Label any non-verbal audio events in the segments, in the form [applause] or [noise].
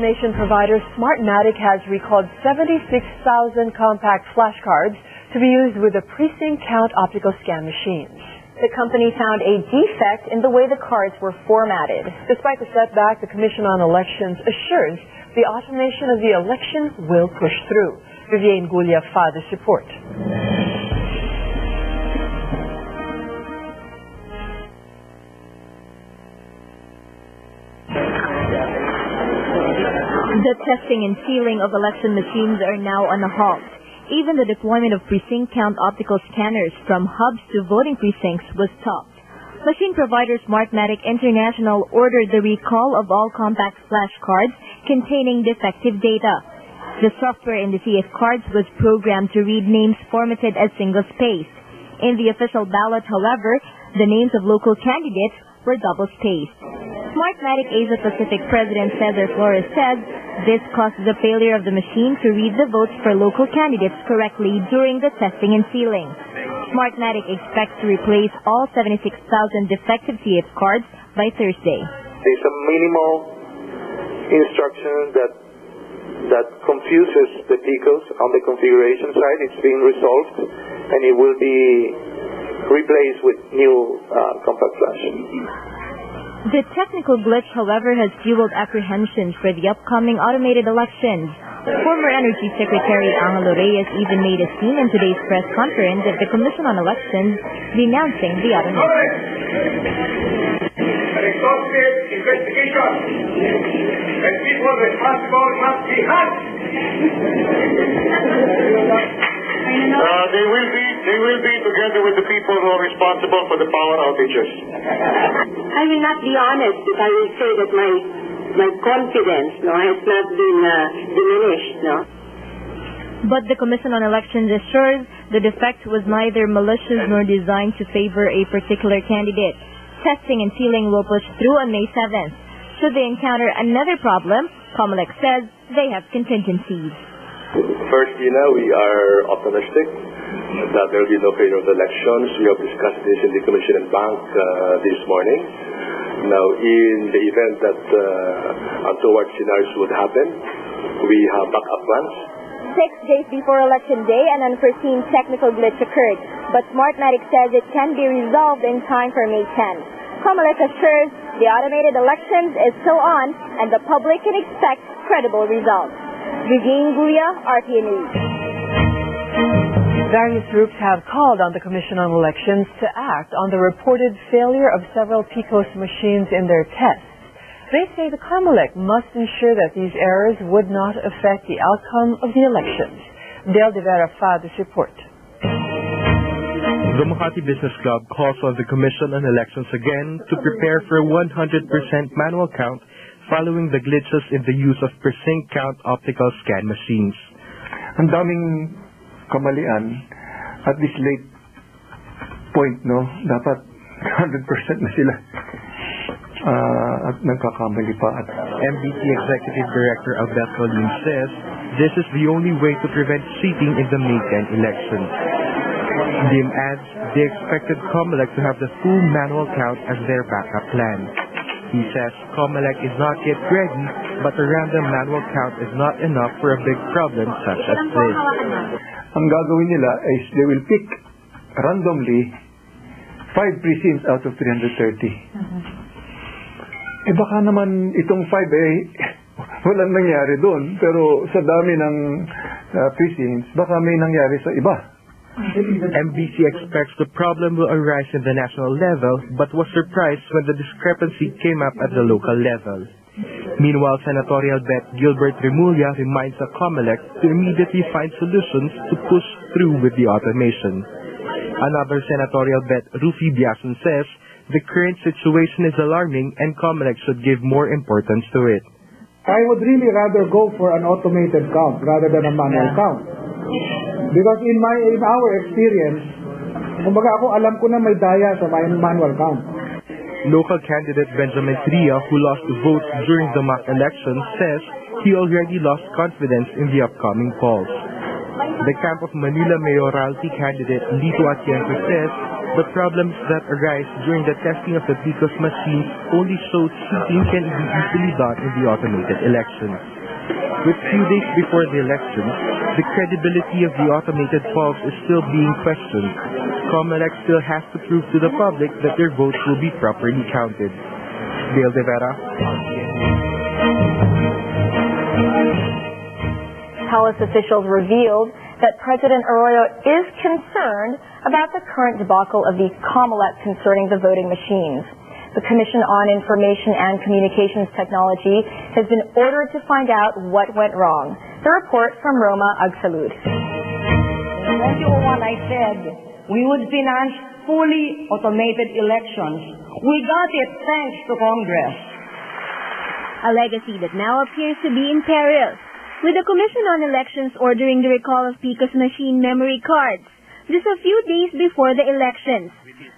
automation provider Smartmatic has recalled 76,000 compact flashcards to be used with the precinct count optical scan machines. The company found a defect in the way the cards were formatted. Despite the setback, the Commission on Elections assures the automation of the election will push through. Vivian Gulia Fada's report. The testing and sealing of election machines are now on a halt. Even the deployment of precinct count optical scanners from hubs to voting precincts was stopped. Machine provider Smartmatic International ordered the recall of all compact flash cards containing defective data. The software in the CF cards was programmed to read names formatted as single-spaced. In the official ballot, however, the names of local candidates were double-spaced. Smartmatic Asia Pacific President Cesar Flores said this caused the failure of the machine to read the votes for local candidates correctly during the testing and sealing. Smartmatic expects to replace all 76,000 defective CF cards by Thursday. There's a minimal instruction that that confuses the PCOS on the configuration side. It's being resolved and it will be replaced with new. The technical glitch, however, has fueled apprehensions for the upcoming automated elections. Former Energy Secretary Angelo Reyes even made a scene in today's press conference at the Commission on Elections denouncing the automation. An investigation and people responsible must be. Responsible for the power outages. I will not be honest if I will say that my my confidence no has not been uh, diminished no. But the Commission on Elections assures the defect was neither malicious nor designed to favor a particular candidate. Testing and sealing will push through on May 7th. Should they encounter another problem, Comelec says they have contingencies. First, you know, we are optimistic that there will be no failure of the elections. We have discussed this in the Commission en banc uh, this morning. Now, in the event that uh, untoward scenarios would happen, we have backup plans. Six days before Election Day, an unforeseen technical glitch occurred, but Smartmatic says it can be resolved in time for May 10. Comelec assures the automated elections is still on and the public can expect credible results. Guria, RPN News. Various groups have called on the Commission on Elections to act on the reported failure of several PCOS machines in their tests. They say the Comelec must ensure that these errors would not affect the outcome of the elections. Del de Vera Fada's report. The Makati Business Club calls on the Commission on Elections again to prepare for a 100% manual count following the glitches in the use of precinct count optical scan machines. Ang daming kamalian at this late point, no? Dapat 100% na sila. Uh, at nagkakamali pa. At MBC Executive Director Alberto Lim says this is the only way to prevent cheating in the May 10 election. Lim adds they expected Comelec to have the full manual count as their backup plan. He says Comelec is not yet ready, but a random manual count is not enough for a big problem such as this. Ang gagawin nila is they will pick randomly five precincts out of 330. Eh baka naman itong five eh, [laughs] walang nangyari doon. Pero sa dami ng uh, precincts, baka may nangyari sa iba. MBC expects the problem will arise in the national level but was surprised when the discrepancy came up at the local level. Meanwhile, Senatorial Bet Gilbert Remulla reminds the COMELEC to immediately find solutions to push through with the automation. Another Senatorial Bet, Ruffy Biazon, says the current situation is alarming and COMELEC should give more importance to it. I would really rather go for an automated count rather than a manual count. Because in my in our experience, kumbaga ako alam ko na may daya sa manual count. Local candidate Benjamin Tria, who lost the vote during the mock election, says he already lost confidence in the upcoming polls. The camp of Manila mayoralty candidate Lito Atienza says The problems that arise during the testing of the PCOS machines only show cheating can be easily done in the automated elections. With few days before the election, the credibility of the automated polls is still being questioned. COMELEC still has to prove to the public that their votes will be properly counted. Dale De Vera, Palace officials revealed that President Arroyo is concerned about the current debacle of the COMELEC concerning the voting machines. The Commission on Information and Communications Technology has been ordered to find out what went wrong. The report from Roma Agsalud. In 2001, I said we would finance fully automated elections. We got it thanks to Congress. A legacy that now appears to be in peril. With the Commission on Elections ordering the recall of PCOS machine memory cards just a few days before the elections,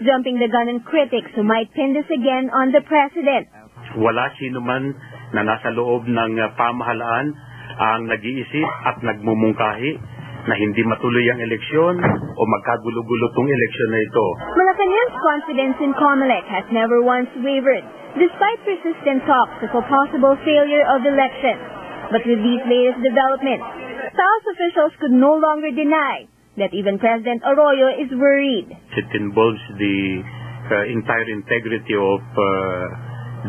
jumping the gun on critics who might pin this again on the President. Wala sino man na nasa loob ng uh, pamahalaan ang nag-iisip at nagmumungkahi na hindi matuloy ang eleksyon o magkagulo-gulo tong eleksyon na ito. Malacanang's confidence in COMELEC has never once wavered, despite persistent talks of a possible failure of the election. But with these latest developments, South officials could no longer deny that even President Arroyo is worried. It involves the uh, entire integrity of uh,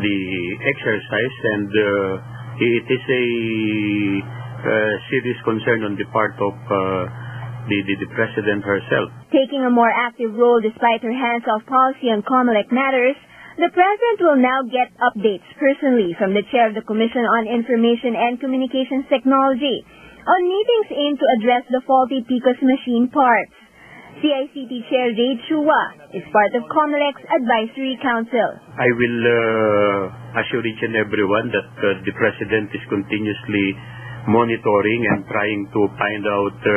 the exercise and uh, it is a serious concern on the part of uh, the, the, the President herself. Taking a more active role despite her hands-off policy on COMELEC matters, the President will now get updates personally from the Chair of the Commission on Information and Communications Technology on meetings aimed to address the faulty PCOS machine parts. CICT Chair Ray Chua is part of COMELEC's Advisory Council. I will uh, assure each and everyone that uh, the President is continuously monitoring and trying to find out uh,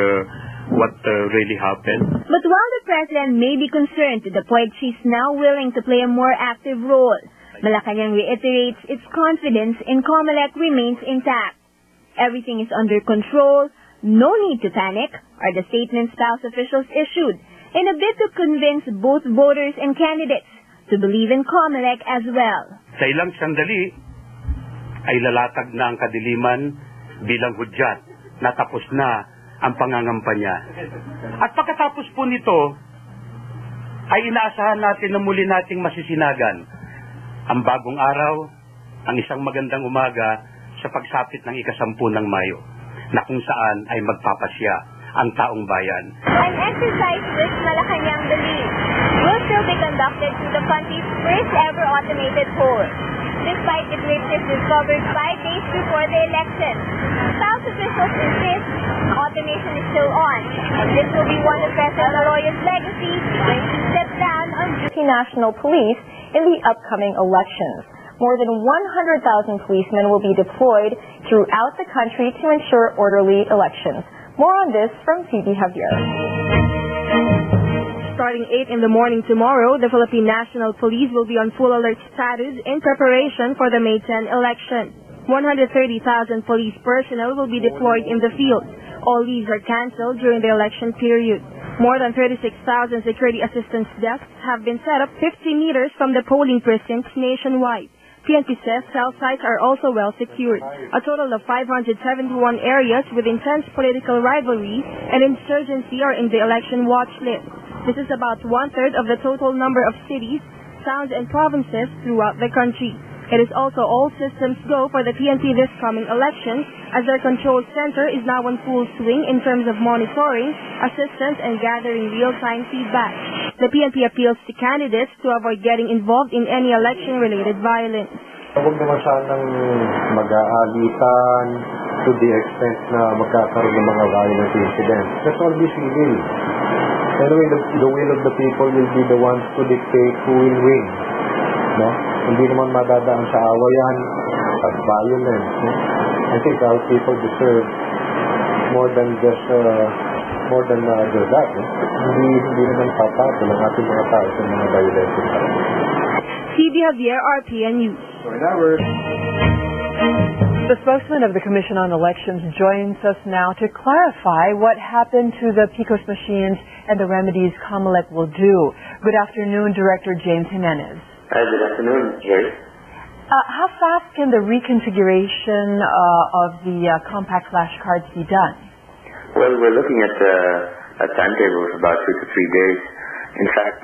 what uh, really happened. But while the President may be concerned to the point she's now willing to play a more active role, Malacanang reiterates its confidence in COMELEC remains intact. Everything is under control, no need to panic, are the statements Spouse officials issued in a bid to convince both voters and candidates to believe in COMELEC as well. Sa ilang sandali ay lalatag na ang kadiliman bilang hudyat na tapos na ang pangangampanya. At pagkatapos po nito, ay inaasahan natin na muli nating masisinagan ang bagong araw, ang isang magandang umaga sa pagsapit ng ikasampu ng Mayo na kung saan ay magpapasya ang taong bayan. An exercise which Malacanang believes will still be conducted through the country's first ever automated poll. Despite the glitches discovered five days before the election, South officials insist automation is still on, and this will be one of President Arroyo's legacy when he steps down on duty National Police in the upcoming elections. More than 100,000 policemen will be deployed throughout the country to ensure orderly elections. More on this from Phoebe Javier. Starting 8 in the morning tomorrow, the Philippine National Police will be on full alert status in preparation for the May 10 election. 130,000 police personnel will be deployed in the field. All leaves are cancelled during the election period. More than 36,000 security assistance desks have been set up 50 meters from the polling precincts nationwide. PNP says cell sites are also well secured. A total of 571 areas with intense political rivalry and insurgency are in the election watch list. This is about one-third of the total number of cities, towns, and provinces throughout the country. It is also all systems go for the PNP this coming election, as their control center is now in full swing in terms of monitoring, assistance, and gathering real-time feedback. The PNP appeals to candidates to avoid getting involved in any election-related violence. Huwag naman sanang mag-aalitan to the extent na magkakaroon ng mga violent incidents. All be civil. Anyway, the, the will of the people will be the ones to dictate who will win. No? Hindi naman madadaan sa awayan at violence. No? I think our people deserve more than just uh, more than uh, just that. No? Hindi, hindi naman papatol ang ating mga tao sa mga violence. Phoebe Javier, RPN News. So in The spokesman of the Commission on Elections joins us now to clarify what happened to the PCOS machines and the remedies COMELEC will do. Good afternoon, Director James Jimenez. Hi, good afternoon, Jerry. Uh, how fast can the reconfiguration uh, of the uh, compact flashcards be done? Well, we're looking at uh, a timetable of about two to three days. In fact,